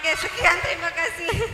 Oke, sekian terima kasih.